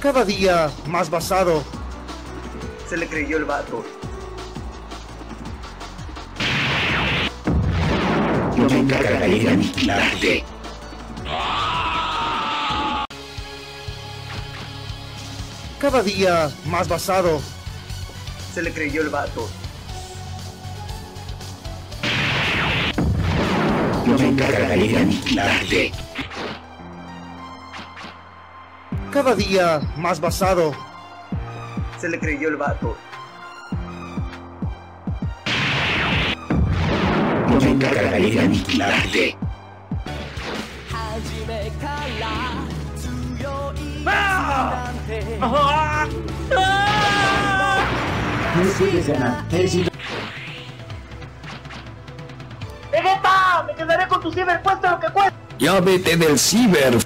Cada día más basado. Se le creyó el vato. Yo me encargaré de aniquilarte. Cada día más basado. Se le creyó el vato. Yo me encargaré de aniquilarte. Cada día más basado. Se le creyó el vato. Yo me encargaré de aniquilarte. Ganar. Eres in- ¡Vegeta! ¡Me quedaré con tu ciber cuesta lo que cueste! Ya vete del ciber.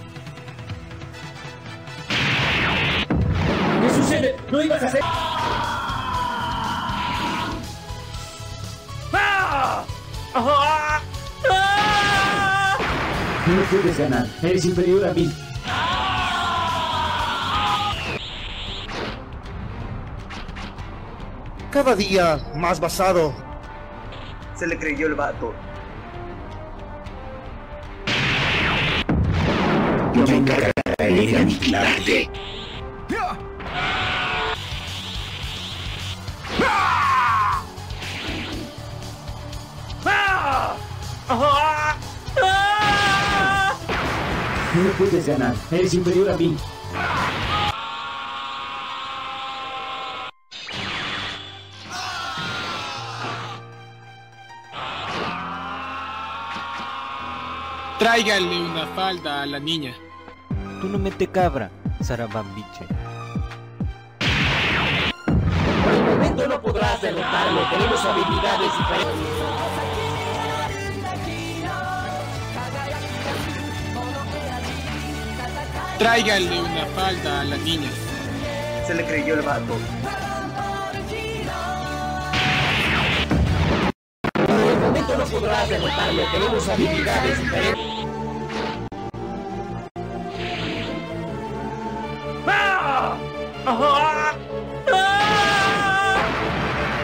Puedes ganar. Eres inferior a mí. Cada día más basado. Se le creyó el vato. Yo me encargaré de aniquilarte. No puedes ganar. Eres inferior a mí. Tráiganle una falda a la niña. Tú no mete cabra, Sarabambiche. Por el momento no podrás derrotarlo. Tenemos habilidades diferentes. Tráiganle una falda a la niña. Se le creyó el vato. Por el momento no podrás derrotarlo. Tenemos habilidades diferentes.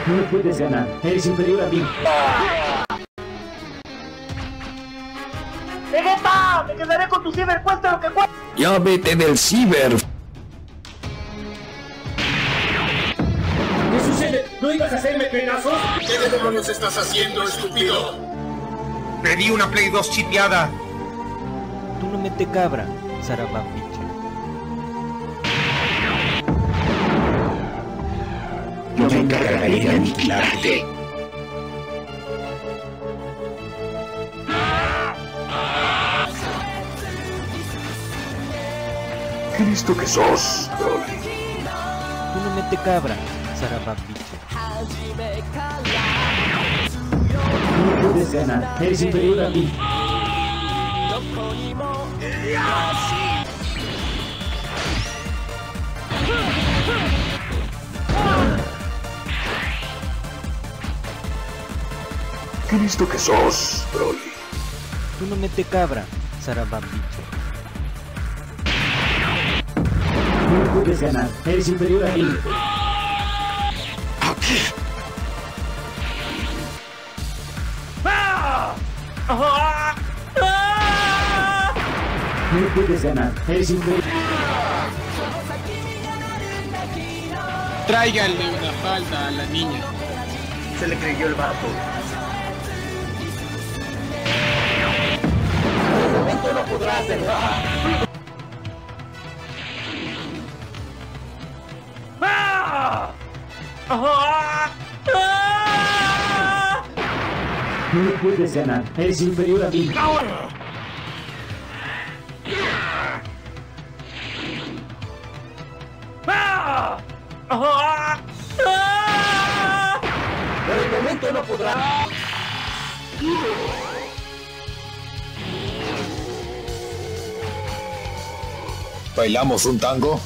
No puedes ganar. Eres inferior a mí. ¡Vegeta! ¡Me quedaré con tu ciber cuesta lo que cueste! Ya vete del ciber. ¿Qué sucede? ¿No ibas a hacerme pedazos? ¿Qué demonios estás haciendo, estúpido? Pedí una Play 2 chipeada. Tú no mete cabra, Sarabambiche. Yo me encargaré de aniquilarte. He visto que sos, Broly. Tú no mete cabra, Sarabambiche. No puedes ganar. Eres inferior a mí. Visto que sos, Broly. Tú no mete cabra, Sarabambiche. No puedes ganar. Eres inferior a mí. No puedes ganar. Eres inferior. Tráiganle una falda a la niña. Se le creyó el vato. Por el momento no podrás derrotar. No puedes ganar. Eres inferior a mí. Por el momento no podrás. ¿Bailamos un tango?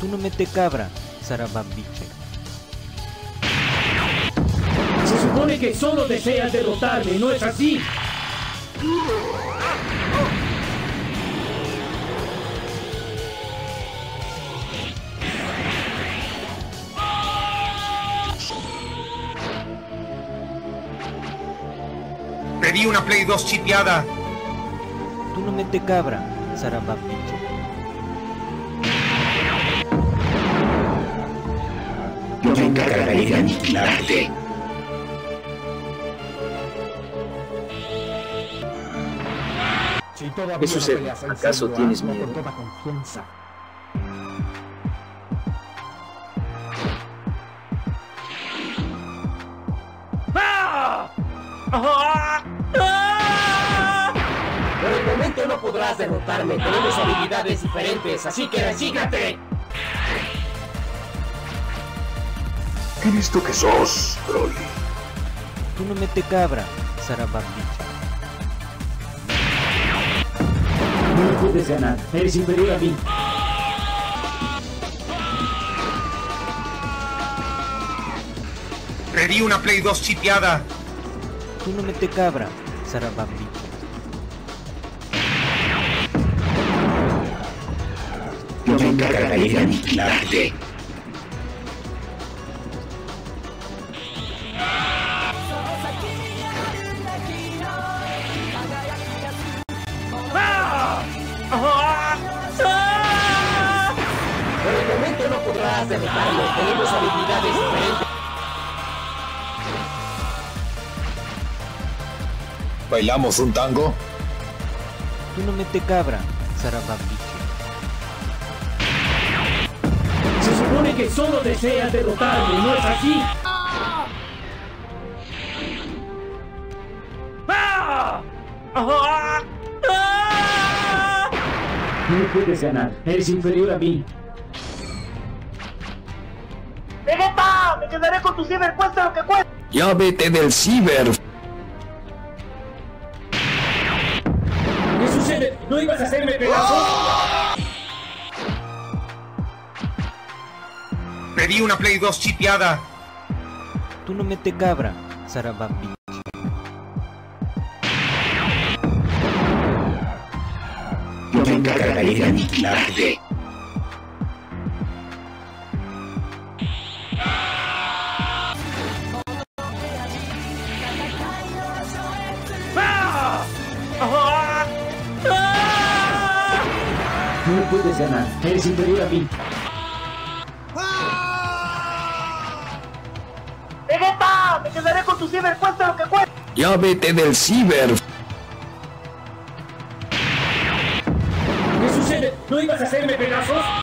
Tú no mete cabra, Sarabambiche. supone que solo deseas derrotarme, ¿no es así? Pedí una Play 2 chipeada. Tú no mente cabra, Saramba Yo me encargaré de aniquilarte. ¿Qué sucede? ¿Acaso tienes miedo? Por el momento no podrás derrotarme. Tenemos habilidades diferentes, así que resígnate. ¿Qué listo que sos, Broly? Tú no mete cabra, Sarabapito. No me puedes ganar. Eres inferior a mí. Pedí una Play 2 chipeada. Tú no mete cabra, Sarabapito. Yo me encargaré de aniquilarte. Tenemos habilidades diferentes. ¿Bailamos un tango? Tú no mete cabra, Sarabapito. Se supone que solo deseas derrotarme, ¿no es así? No puedes ganar. Eres inferior a mí. ¡Vegeta! ¡Me quedaré con tu ciber, cueste lo que cueste! Ya vete del ciber. ¿Qué sucede? ¿No ibas a hacerme pedazos? Pedí una Play 2 chipeada. Tú no mete cabra, Sarabapito. Yo me encargaré de aniquilarte. Puedes ganar. Eres inferior a mí. ¡Vegeta! ¡Me quedaré con tu ciber, cueste lo que cueste! Ya vete del ciber. ¿Qué sucede? ¿No ibas a hacerme pedazos?